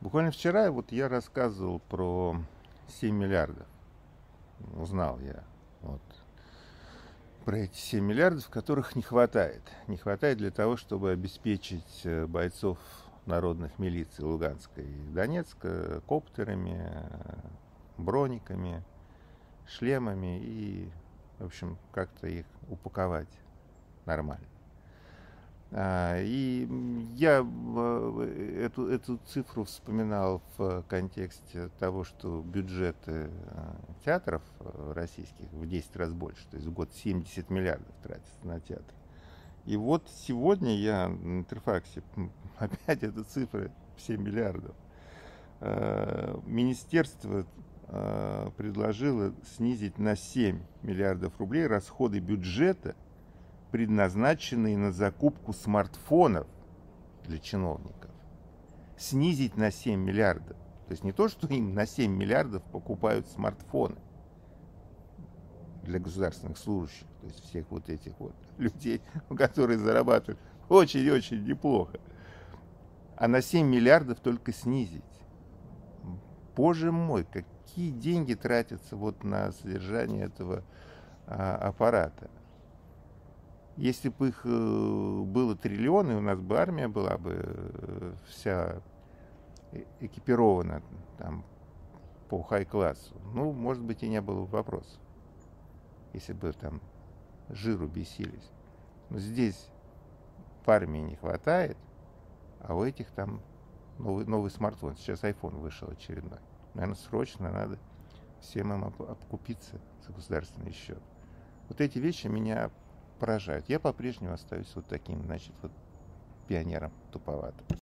Буквально вчера вот я рассказывал про 7 миллиардов. Узнал я вот, про эти 7 миллиардов, которых не хватает. Не хватает для того, чтобы обеспечить э, бойцов народных милиций Луганска и Донецка коптерами, брониками, шлемами и, в общем, как-то их упаковать нормально. А, и я э, эту, эту цифру вспоминал в контексте того, что бюджеты э, театров э, российских в 10 раз больше, то есть в год 70 миллиардов тратится на театр. И вот сегодня я на Интерфаксе, опять эта цифра 7 миллиардов, министерство предложило снизить на 7 миллиардов рублей расходы бюджета – предназначенные на закупку смартфонов для чиновников, снизить на 7 миллиардов. То есть не то, что им на 7 миллиардов покупают смартфоны для государственных служащих, то есть всех вот этих вот людей, которые зарабатывают очень-очень неплохо, а на 7 миллиардов только снизить. Боже мой, какие деньги тратятся вот на содержание этого а, аппарата. Если бы их э, было триллионы, у нас бы армия была бы э, вся э, экипирована там по хай-классу, ну, может быть, и не было бы вопросов, если бы там жиру бесились. Но здесь в армии не хватает, а у этих там новый, новый смартфон. Сейчас iPhone вышел очередной. Наверное, срочно надо всем им обкупиться за государственный счет. Вот эти вещи меня поражают. Я по-прежнему остаюсь вот таким, значит, вот пионером туповатым.